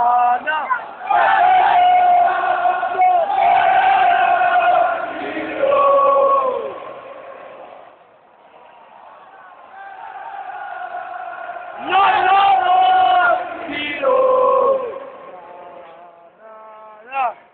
No, no, no,